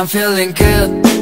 I'm feeling good.